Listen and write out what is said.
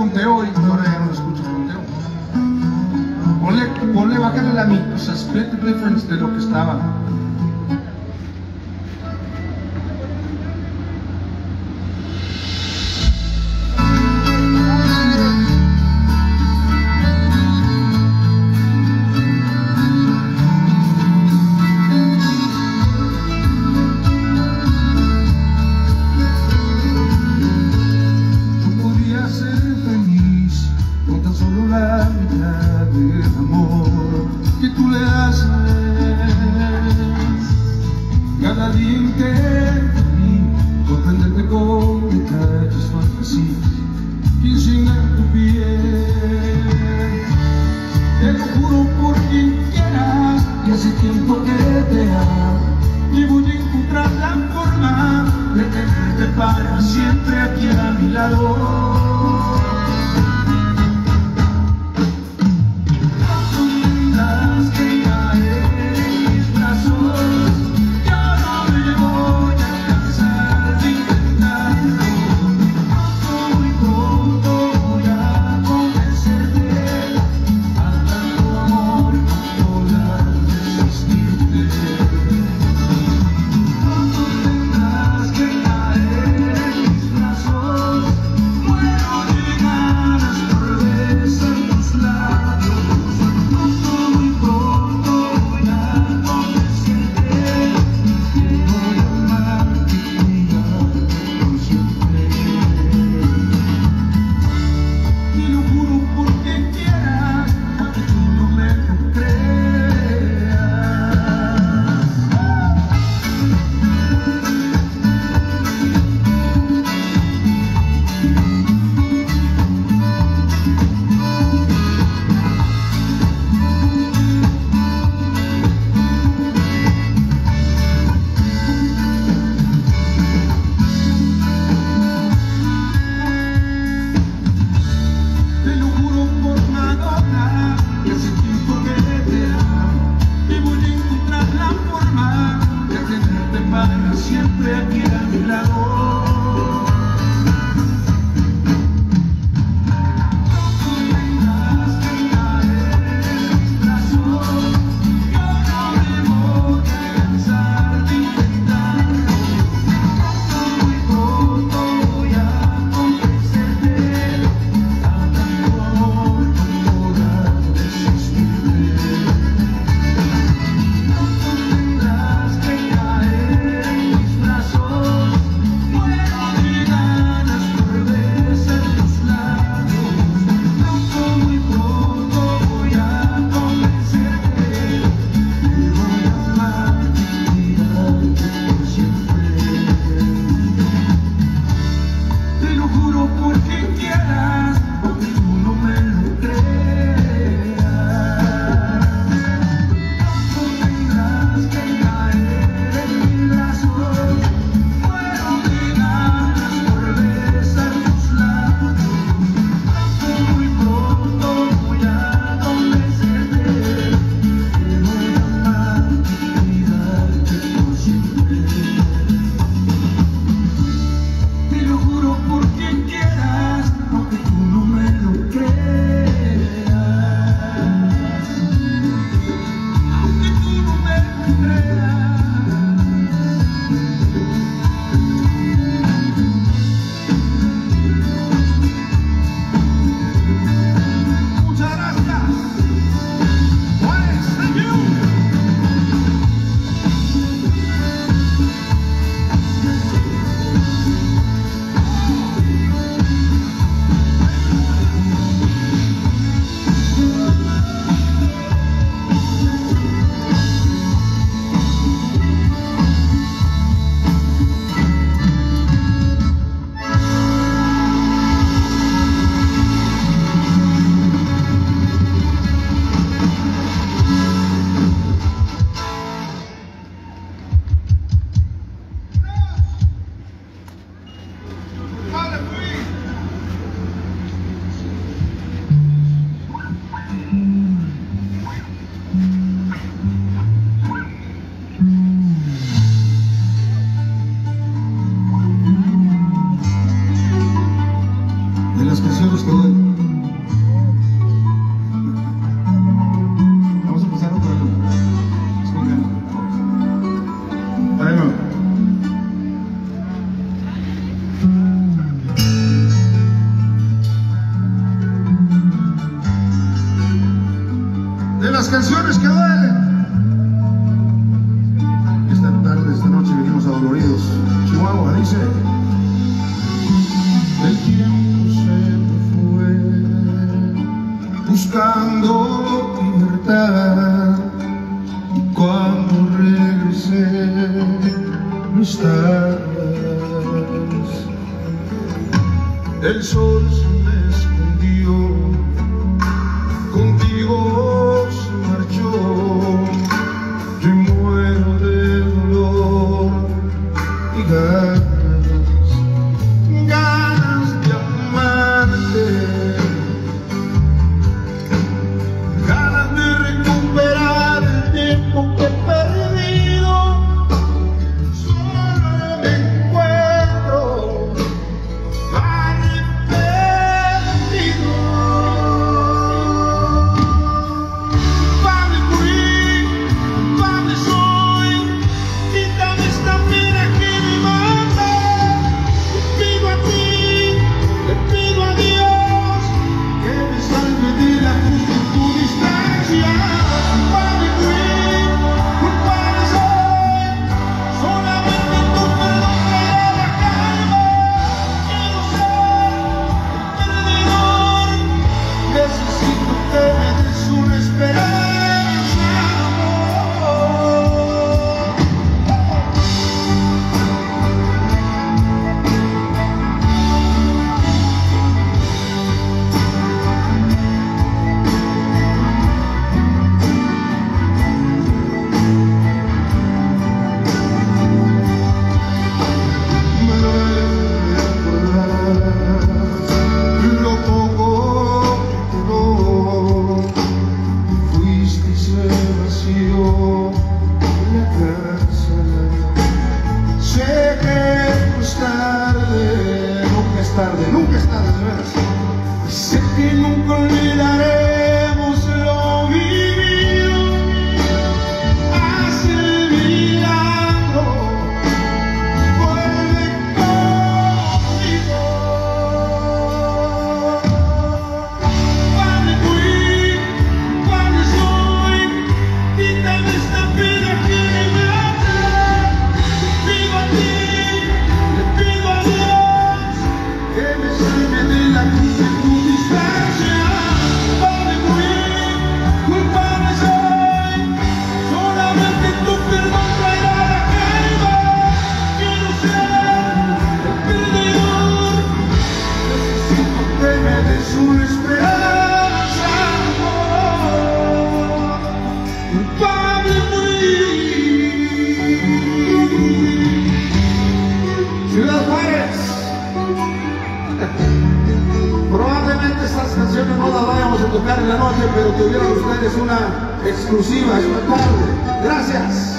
conteo y ahora ya no lo escucho conteo. Ponle, ponle, bájale la, o sea, split the difference de lo que estaba. canciones que duelen. Esta tarde, esta noche venimos adoloridos. Chihuahua dice. El tiempo se fue buscando libertad y cuando regresé no estabas. El sol se Probablemente estas canciones no las vayamos a tocar en la noche, pero tuvieron ustedes una exclusiva, es una tarde. Gracias.